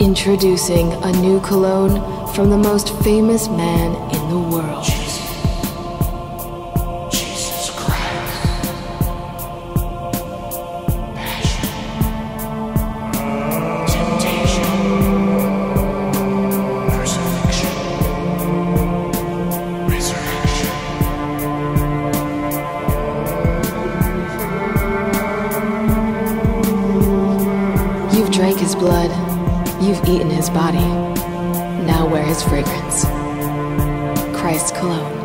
Introducing a new cologne from the most famous man in the world. Jesus Christ. Passion. Temptation. Crucifixion. Resurrection. You've drank his blood. You've eaten his body. Now wear his fragrance. Christ cologne.